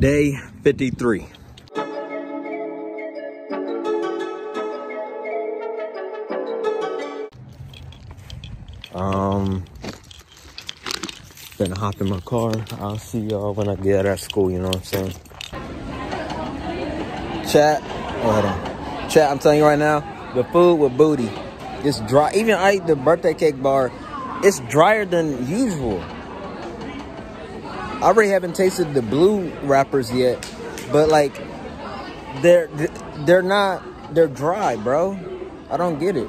Day 53. Um, gonna hop in my car. I'll see y'all when I get out of school, you know what I'm saying? Chat, hold on. Chat, I'm telling you right now, the food with booty. It's dry. Even I ate the birthday cake bar. It's drier than usual. I already haven't tasted the blue wrappers yet, but like, they're they're not they're dry, bro. I don't get it.